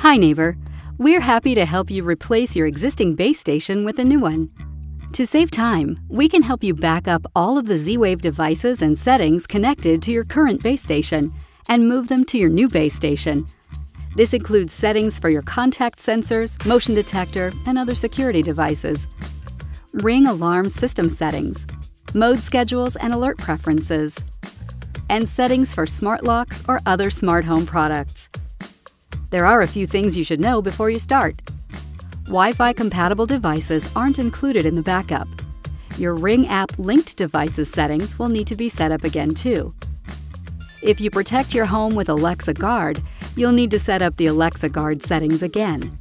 Hi, neighbor. We're happy to help you replace your existing base station with a new one. To save time, we can help you back up all of the Z Wave devices and settings connected to your current base station and move them to your new base station. This includes settings for your contact sensors, motion detector, and other security devices. Ring alarm system settings, mode schedules and alert preferences, and settings for smart locks or other smart home products. There are a few things you should know before you start. Wi-Fi compatible devices aren't included in the backup. Your Ring app linked devices settings will need to be set up again too. If you protect your home with Alexa Guard, you'll need to set up the Alexa Guard settings again.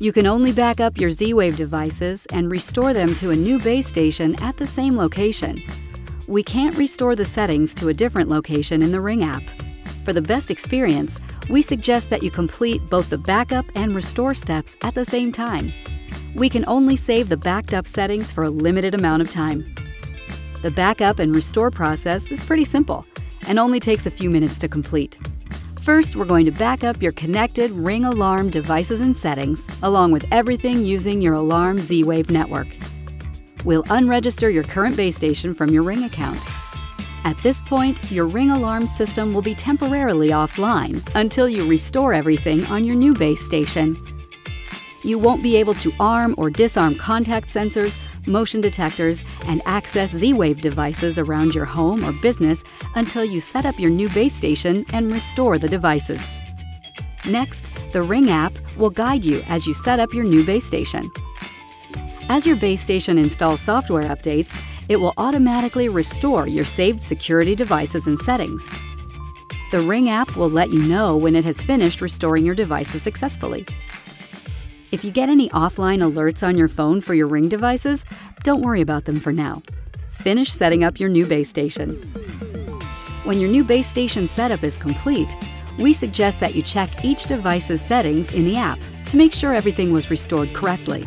You can only back up your Z-Wave devices and restore them to a new base station at the same location. We can't restore the settings to a different location in the Ring app. For the best experience, we suggest that you complete both the backup and restore steps at the same time. We can only save the backed up settings for a limited amount of time. The backup and restore process is pretty simple and only takes a few minutes to complete. First, we're going to back up your connected Ring alarm devices and settings, along with everything using your Alarm Z-Wave network. We'll unregister your current base station from your Ring account. At this point, your Ring alarm system will be temporarily offline until you restore everything on your new base station. You won't be able to arm or disarm contact sensors, motion detectors, and access Z-Wave devices around your home or business until you set up your new base station and restore the devices. Next, the Ring app will guide you as you set up your new base station. As your base station installs software updates, it will automatically restore your saved security devices and settings. The Ring app will let you know when it has finished restoring your devices successfully. If you get any offline alerts on your phone for your Ring devices, don't worry about them for now. Finish setting up your new base station. When your new base station setup is complete, we suggest that you check each device's settings in the app to make sure everything was restored correctly.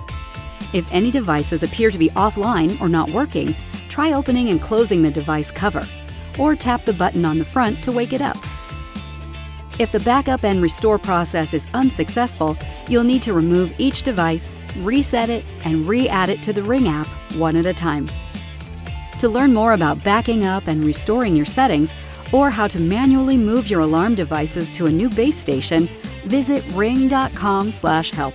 If any devices appear to be offline or not working, try opening and closing the device cover, or tap the button on the front to wake it up. If the backup and restore process is unsuccessful, you'll need to remove each device, reset it, and re-add it to the Ring app one at a time. To learn more about backing up and restoring your settings, or how to manually move your alarm devices to a new base station, visit ring.com/help.